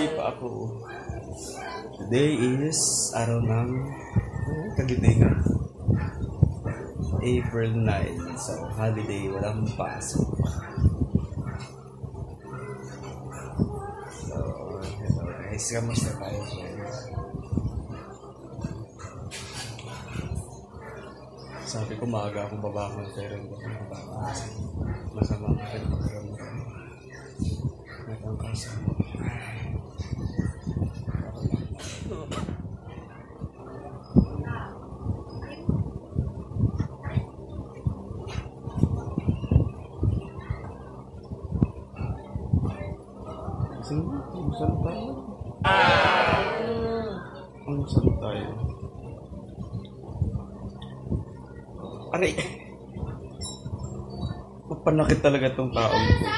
Busy pa ako. Today is araw ng kagitingan. April 9. So, holiday. Walang pasok. So, hello guys. Kamusta tayo friends? Sabi ko maaga akong babangon pero hindi ako babangon. Masama ang aking pakiramdam. Nagkangkasa mo. Saan tayo? Ano saan tayo? Aray! Mapanakit talaga tong taong to.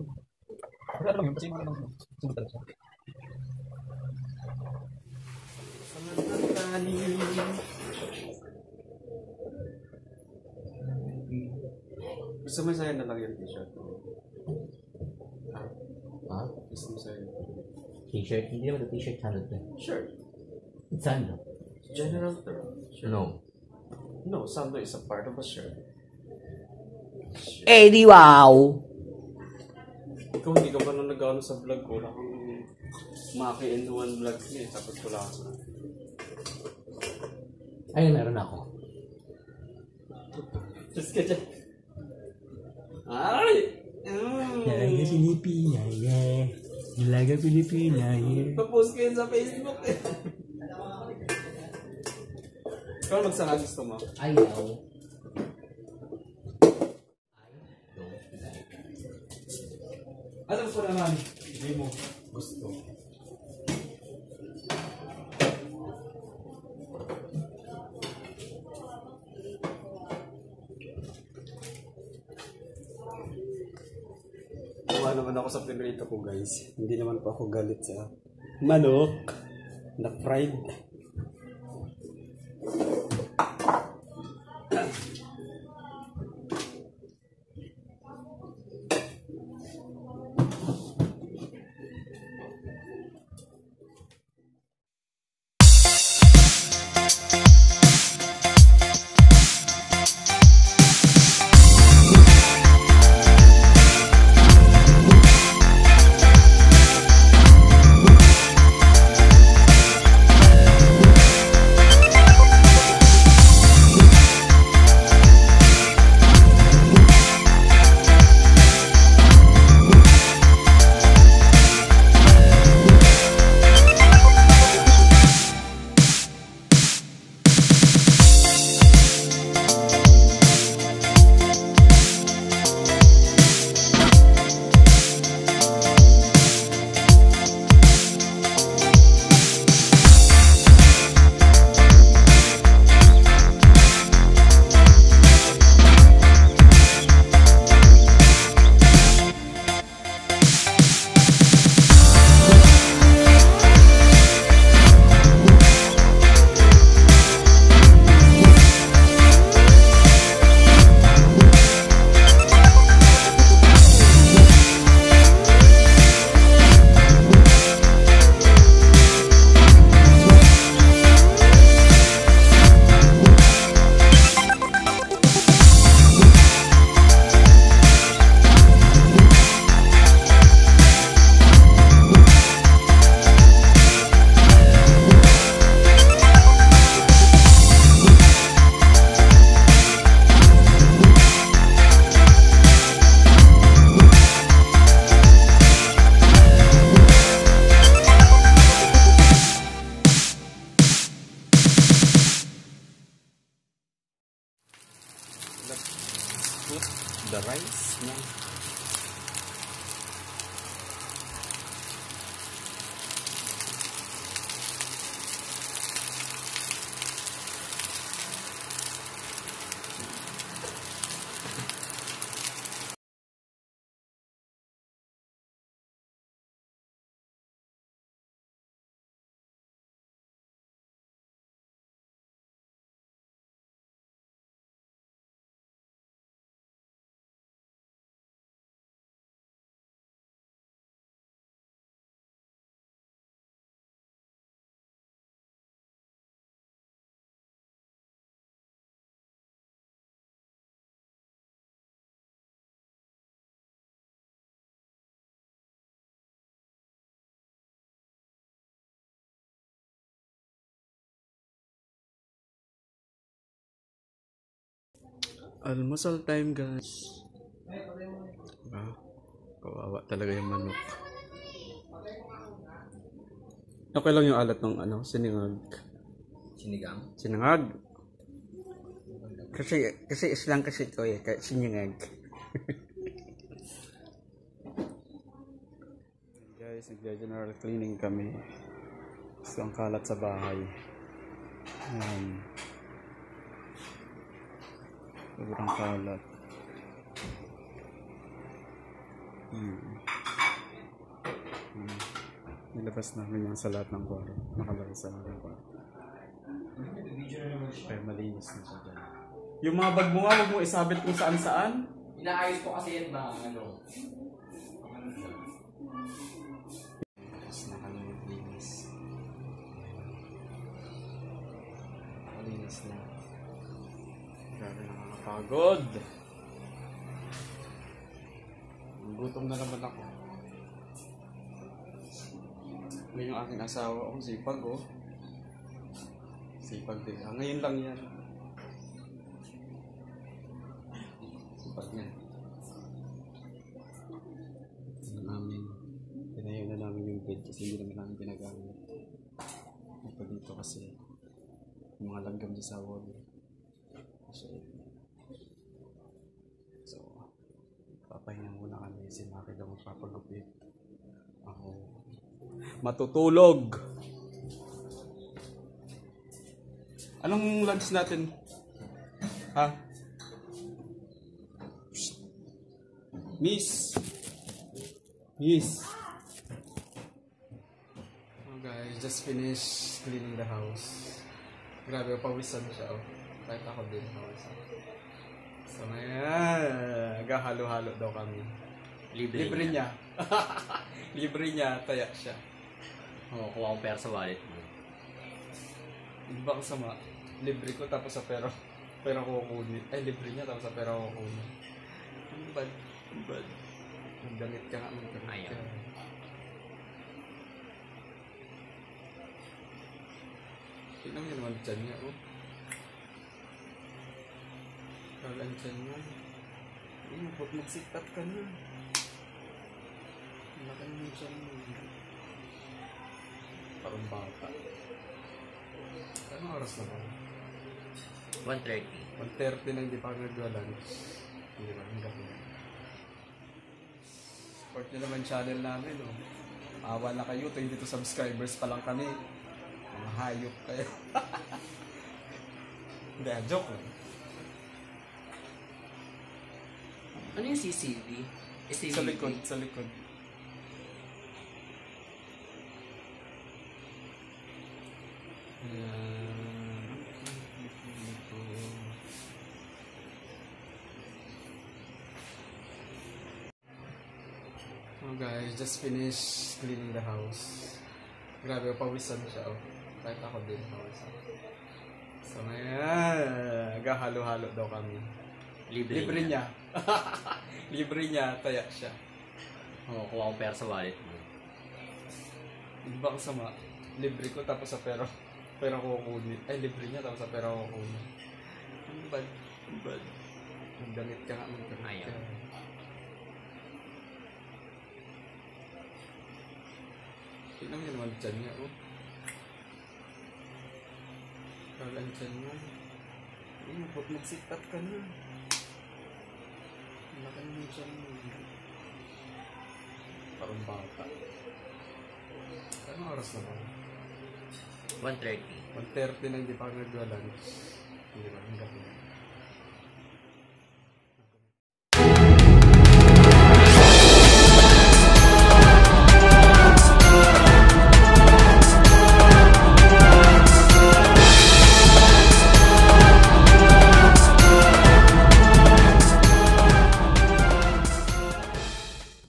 Ano lang yun, kasi mga lang sunod talaga. Gusto mo sa'yo na lang yung t-shirt? Ha? Gusto mo sa'yo? T-shirt? Hindi naman t-shirt handle to. Shirt. It's handle. General term. No. No, sando is a part of a shirt. Eh, di wow! Ikaw hindi ka ba nung nag-ano sa vlog ko? Wala kang Maki and one vlog niya eh. Tapos wala ka sa... Ayun, meron ako. Just ka dyan. Ay! Mm. Dalaga Pilipina, yeah. Dalaga Pilipina, yeah. Papost ko yun sa Facebook eh. Ikaw magsaka gusto mo. Ayaw. Ko naman, hindi mo gusto. Tuwa naman ako sa pinrito ko guys. Hindi naman po ako galit sa manok na fried. The rice. Almusal time guys. Ah, kawawa talaga yung manok. Okay lang yung alat ng ano, siningag. Sinigang? Sinangag. Kasi, kasi islang kasi ito eh, kaya sinyangag. Guys, nagja-general cleaning kami. Gusto ang kalat sa bahay. Ayan. Sobrang kalat. Hmm. Hmm. Nilabas namin yung sa lahat ng kwarto. Nakalagay sa aking kwarto. Kaya malinis na siya dyan. Yung mga bag mo nga, huwag mo isabit kung saan saan. Inaayos ko kasi yan ba, ano? Nakakapagod. Gutom na naman ako. May yung aking asawa, oh, sipag oh. Sipag din. Ah, ngayon lang yan. Sipag niya. Ano namin, tinayo na namin yung bed kasi hindi naman namin ginagamit. Ito dito kasi mga langgam sa wall. So papahinga muna kami si Maki daw magpapagupit. Ako matutulog. Anong lunch natin? Ha? Miss! Miss! Oh guys, just finished cleaning the house. Grabe, pawisan siya oh. Kahit ako din, pawisan. So ngayon, naghahalo-halo daw kami. Libre. Libre niya. Libre niya, taya siya. Oo, kuha ko pera sa wallet mo. Hindi ba kasama? Libre ko tapos sa pera, pera ko kukunin. Ay, libre niya tapos sa pera ko kukunin. Ang bad. Ang bad. Ang damit ka nga. Ang damit ka. Ayaw. Tingnan mo naman dyan niya, oh. Kalan dyan niya. Oh, huwag magsikat ka na. Laki naman dyan mo. Parang bata. Anong oras na ba? 130. 1.30 na hindi pa ako nag-lunch. Hindi ba? Hanggang na. Support nyo naman channel namin, oh. Awa na kayo, 22 subscribers pa lang kami. Mga hayop kayo. Hindi, ah, joke lang. Ano yung CCV? SCV? Sa likod, sa likod. Oh guys, just finished cleaning the house. Grabe, pawisan siya oh. Kahit ako din, pawisan. So ngayon, naghahalo-halo daw kami. Libre. Libre niya. Libre niya, taya siya. Oo, kuha ko pera sa wallet mo. Hindi ba kasama? Libre ko tapos sa pera, pera ko kukunin. Ay, libre niya tapos sa pera ko kukunin. Ang bad. Ang bad. Ang damit ka nga. Ang ka. Ayaw. Tingnan mo naman dyan niya, oh. Kalan dyan niya. Oh, huwag magsikat ka na. Laki naman siya ng Parang bata. Anong oras na ba? 130. 1.30 na hindi pa ako nagla-lunch. Hindi ba? Hanggang